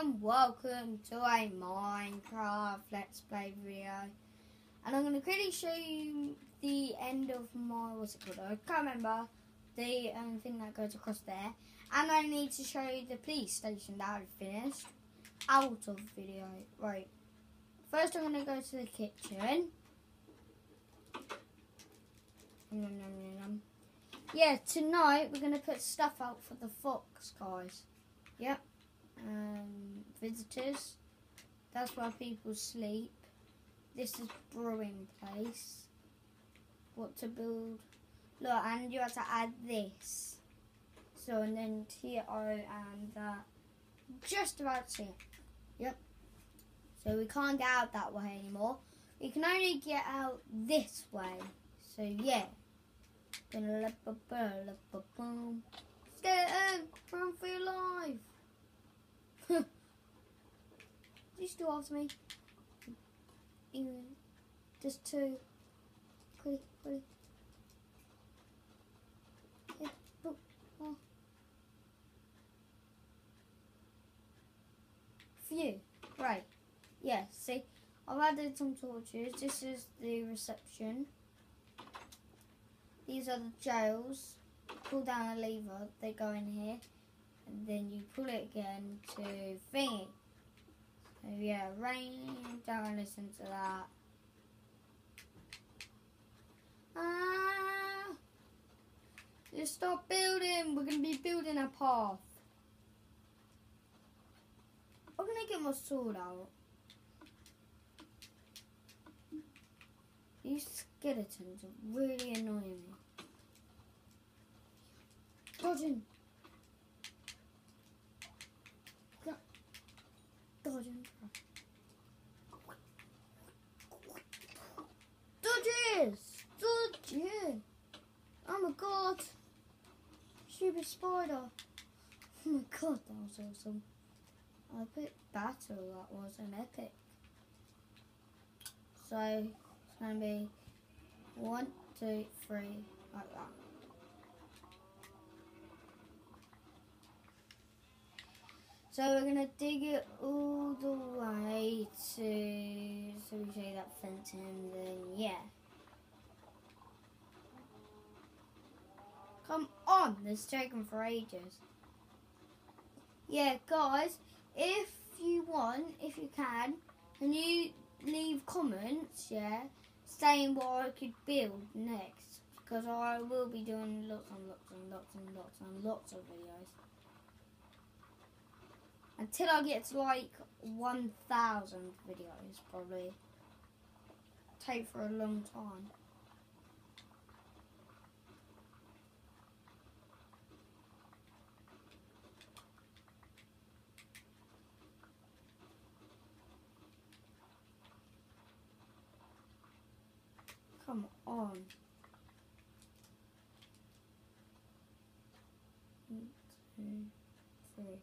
and welcome to a Minecraft Let's Play video. And I'm going to quickly show you the end of my, what's it called, I can't remember, the um, thing that goes across there. And I need to show you the police station that I've finished out of video. Right, first I'm going to go to the kitchen. Nom, nom, nom, yeah, tonight we're going to put stuff out for the fox, guys. Yep. Um, visitors. That's where people sleep. This is brewing place. What to build. Look, and you have to add this. So, and then TO and that. Just about to it. Yep. So we can't get out that way anymore. We can only get out this way. So, yeah. Stay run for your life. You still after me? Even just two. Quick, quick. Yeah, oh, oh. Phew. Right. Yeah, see, I've added some torches. This is the reception. These are the jails. Pull down a lever, they go in here, and then you pull it again to thingy. So yeah, rain, don't listen to that. Ah! Just stop building, we're going to be building a path. I'm going to get my sword out. These skeletons are really annoying me. Dodging. Dodges! Dodging! Oh my god! Stupid spider! Oh my god, that was awesome. Epic battle, that was an epic. So, it's going to be one, two, three, like that. So we're gonna dig it all the way to so we show that fence and then yeah. Come on, this taking for ages. Yeah, guys, if you want, if you can, can you leave comments, yeah, saying what I could build next? Because I will be doing lots and lots and lots and lots and lots of videos until I get to like 1,000 videos probably. Take for a long time. Come on. One, two, three.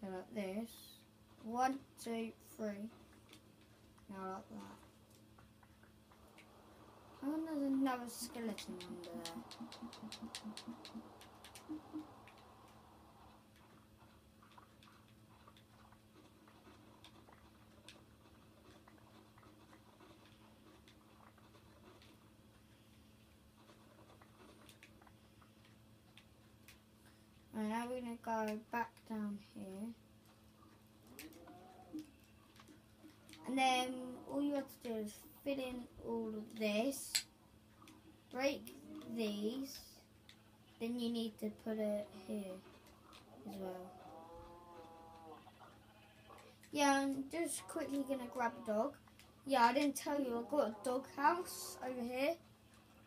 So like this. One, two, three. Now like that. Oh, there's another skeleton under there. And now we're going to go back down here. And then all you have to do is fill in all of this, break these, then you need to put it here as well. Yeah, I'm just quickly going to grab a dog. Yeah, I didn't tell you, I've got a dog house over here.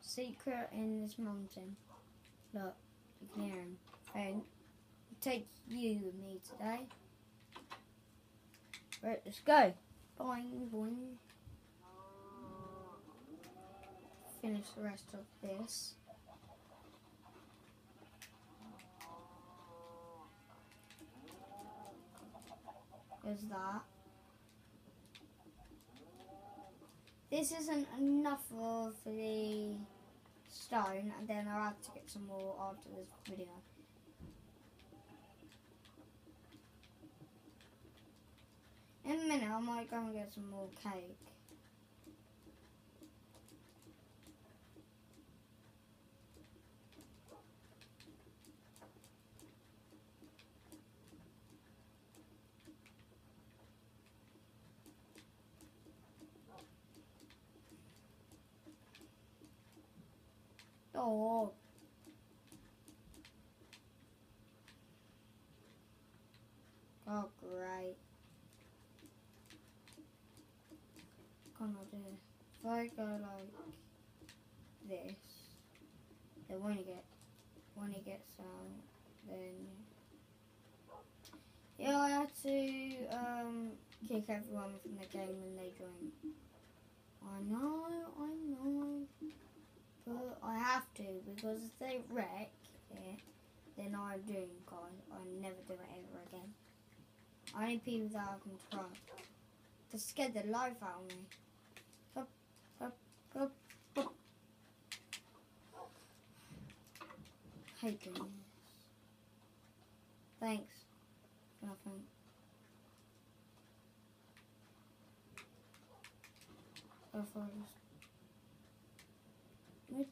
Secret in this mountain. Look, you can hear him and take you and me today. Right, let's go. Boing, boing. finish the rest of this. Is that. This isn't enough of the stone, and then I'll have to get some more after this video. In a minute, I might go and get some more cake. Oh. Oh, great. Gonna do. If I go like this, then when he get when he gets out, then yeah, I had to um kick everyone from the game when they join. I know, I know. But I have to because if they wreck it, then I'm doomed, guys. I never do it ever again. I need people that I can trust. To scare the life out of me. Up. Hate. Thanks. Nothing. If I just we're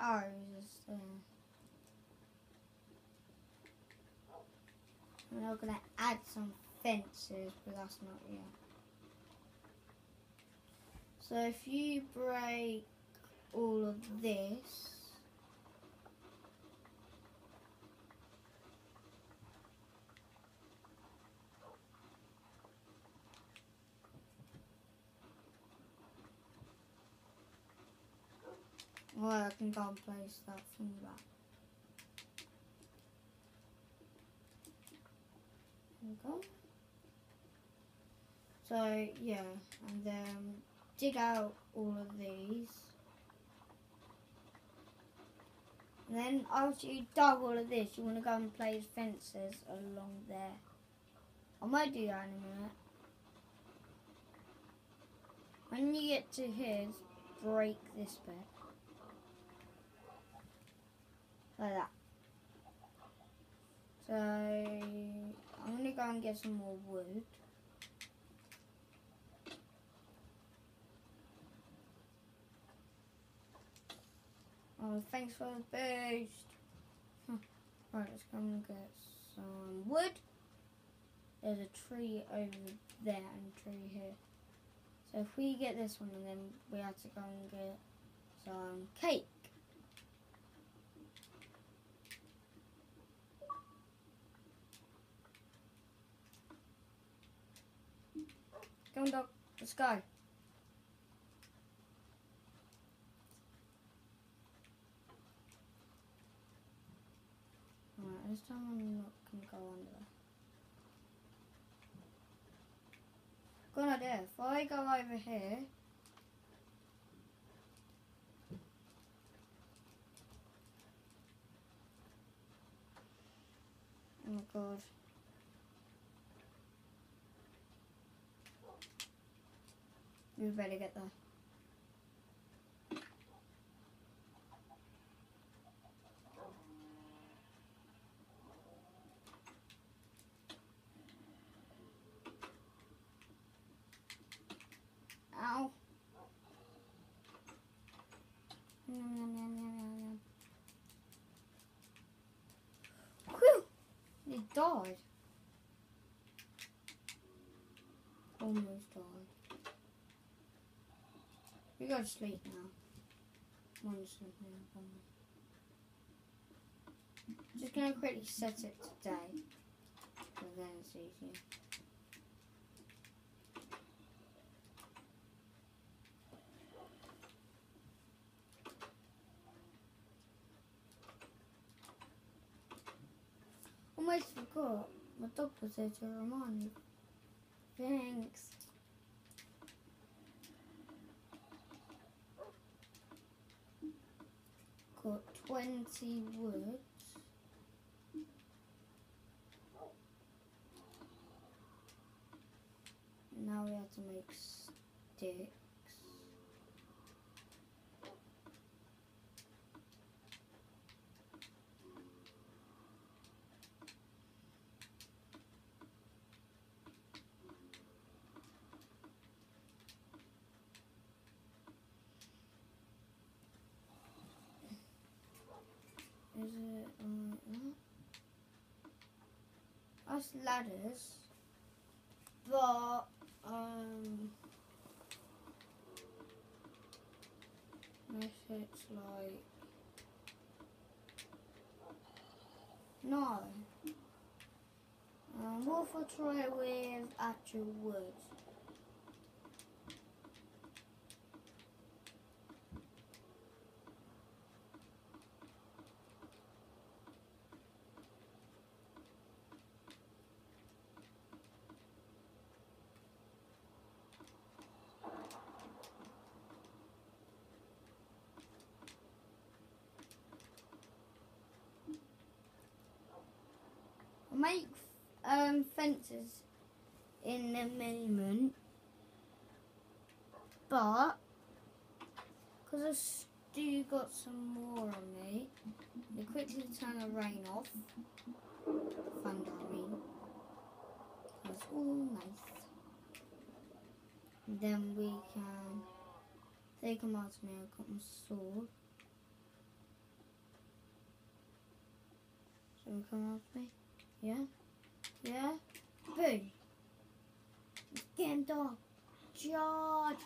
outside. Oh, just uh, I'm gonna add some fences, but that's not yet. So if you break all of this. I can go and place that thing back. There we go. So, yeah, and then dig out all of these. And then after you dug all of this, you want to go and place fences along there. I might do that in a minute. When you get to here, break this bit. Like that. So, I'm to go and get some more wood. Oh, thanks for the boost. Huh. Right, let's go and get some wood. There's a tree over there and a tree here. So if we get this one and then we have to go and get some cake. Come on. Let's go. Alright, this time I'm not gonna go under there. Good idea. If I go over here, Oh my god. We better get there. Ow. Yum, yum, yum, yum, yum, yum. Whew! He died. go to sleep now. I'm Just gonna quickly set it today. And then it's easy. Almost forgot. My dog was there to remind me. Thanks. 20 words. Now we have to make sticks. Is it um, like Ladders. But um if it's like no. Um, I try with actual wood? I make um, fences in the moment, but because I still got some more on me, they quickly turn the rain off. Thunder, I mean. All nice. Then we can take them out to me. I've got my sword. So we come out to me. Yeah? Yeah? Dark. Charge.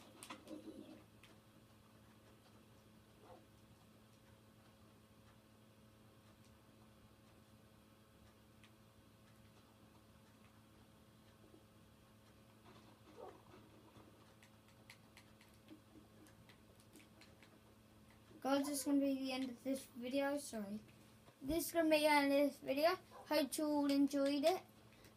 Guys, this is going to be the end of this video. Sorry. This is going to be the end of this video. Hope you all enjoyed it.